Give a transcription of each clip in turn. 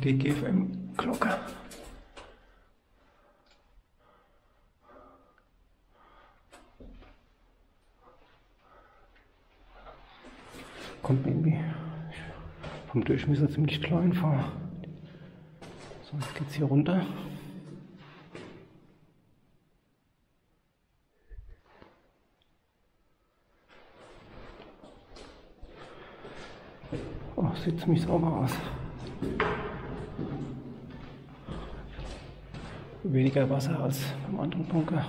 DGFM-Glocke. Kommt mir irgendwie vom Durchmesser ziemlich klein vor. So, jetzt geht's hier runter. Oh, sieht ziemlich sauber aus. Weniger Wasser als beim anderen Bunker.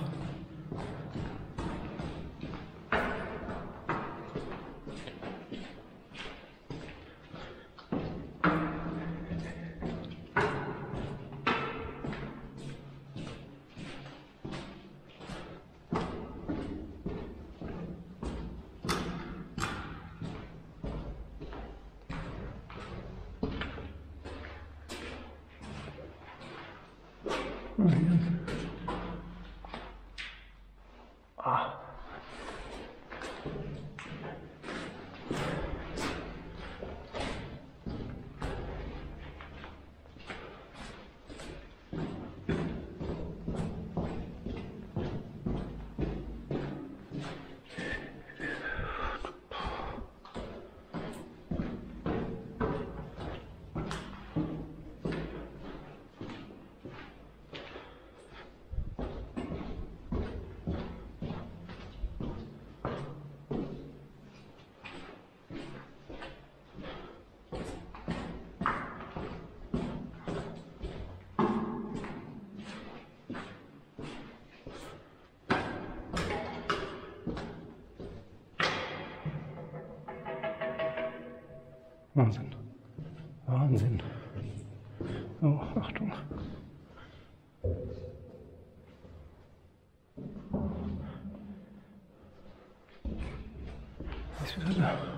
audience. Wahnsinn. Wahnsinn. Oh, Achtung. Ist wieder da.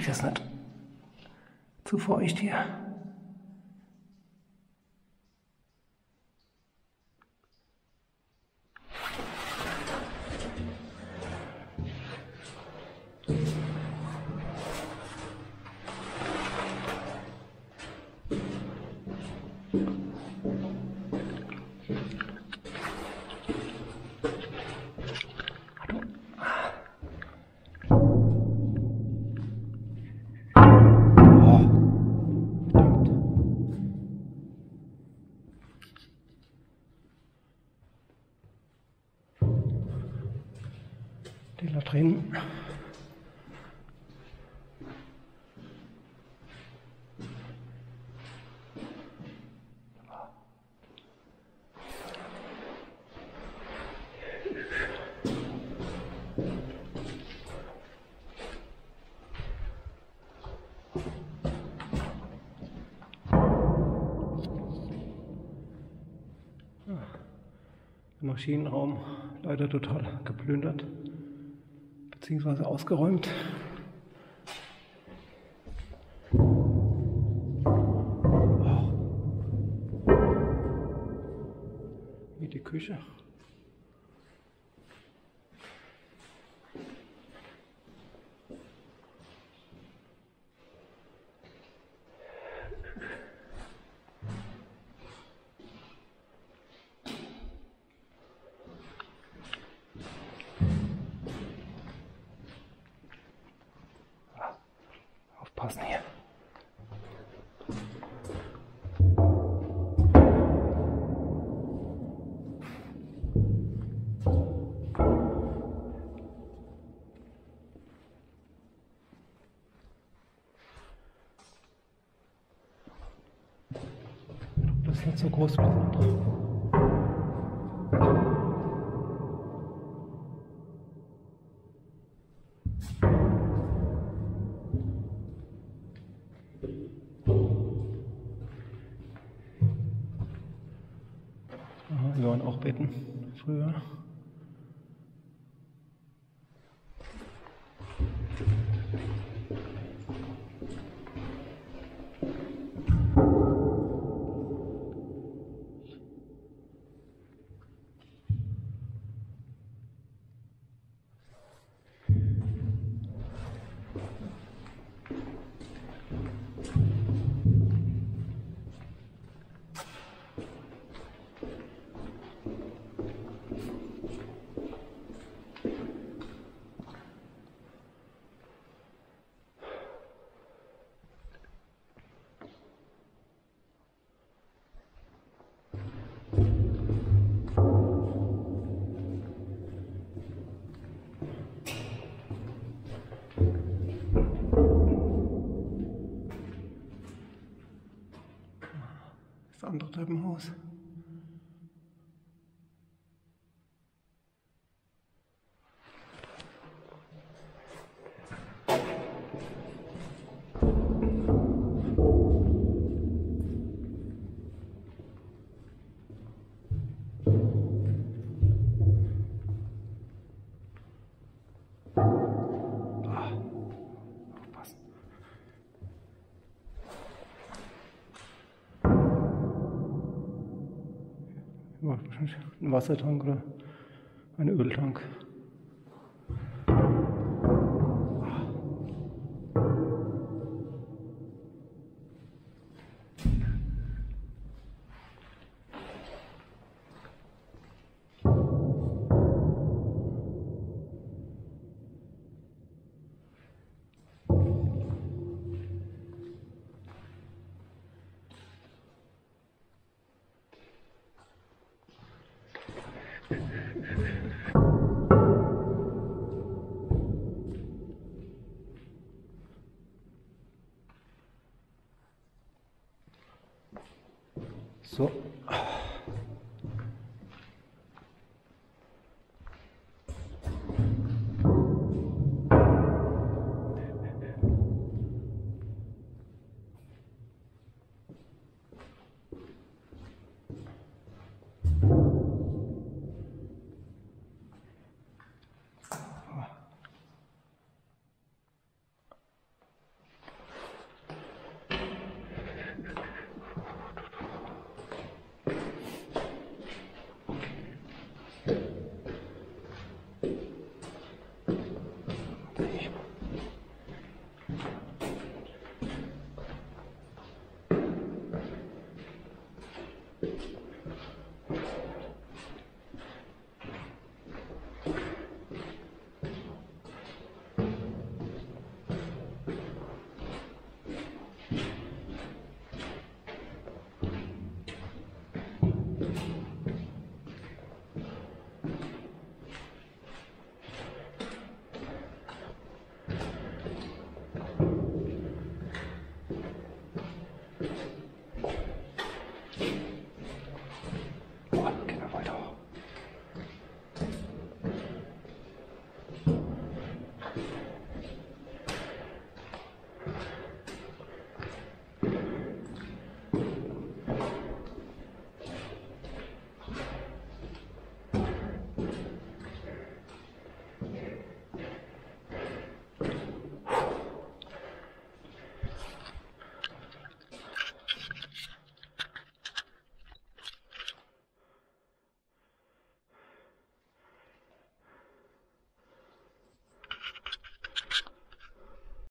Geht das nicht? Zu feucht hier. Die Latrinen. Der Maschinenraum leider total geplündert bzw. ausgeräumt. Wie die Küche. Aufpassen hier. Das ist nicht so groß wie das andere. Wir waren auch Betten früher. Treppenhaus. Ein Wassertank oder ein Öltank. So,